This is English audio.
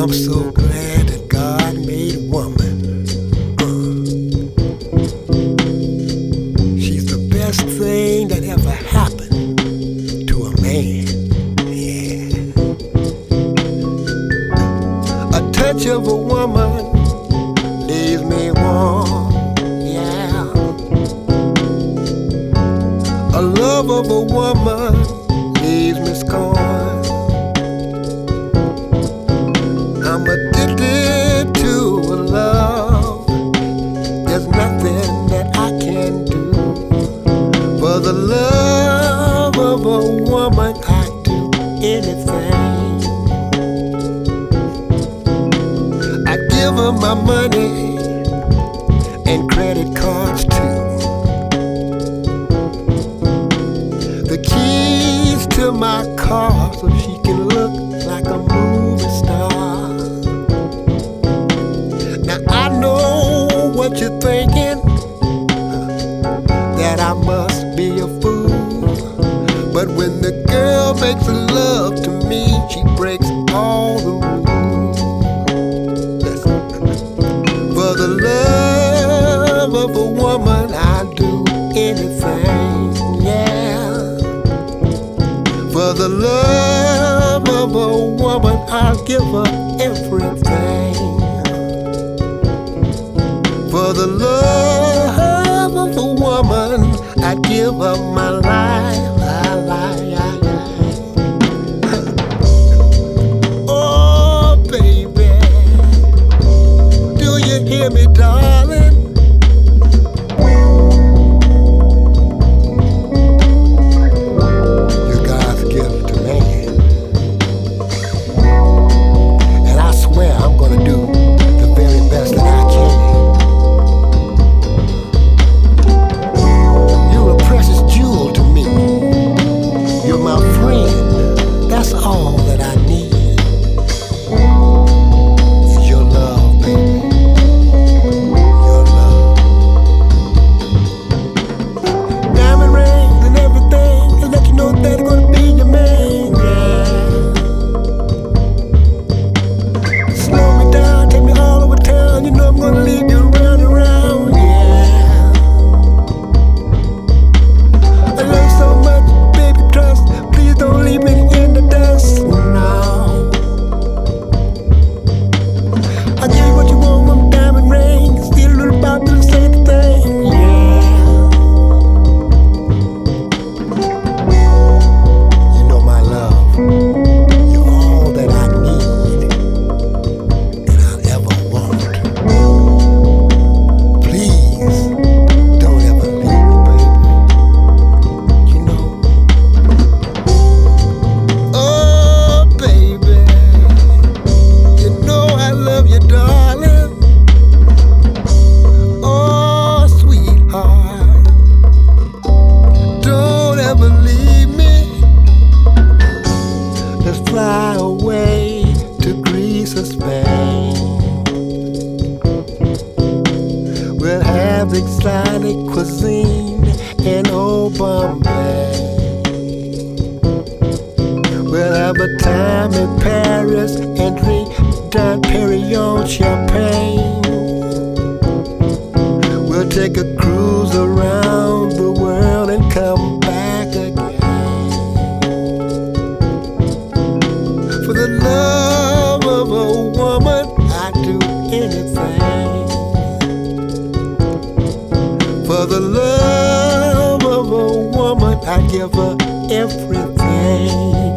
I'm so glad that God made woman. Uh. She's the best thing that ever happened to a man. Yeah. A touch of a woman leaves me warm. Yeah. A love of a woman. The love of a woman, I'd do anything. I'd give her my money and credit cards too. The keys to my car so she can look like a movie star. Now I know what you're thinking the girl makes love to me, she breaks all the rules. For the love of a woman, I'd do anything, yeah. For the love of a woman, I'll give her everything. For the love of a woman, I'd give up my life. Me, darling? We'll exotic cuisine in old Bombay. We'll have a time in Paris and drink Dom Perignon champagne. We'll take a cruise around the world and come back again. For the love of a woman, I'd do anything. A I'd give her everything.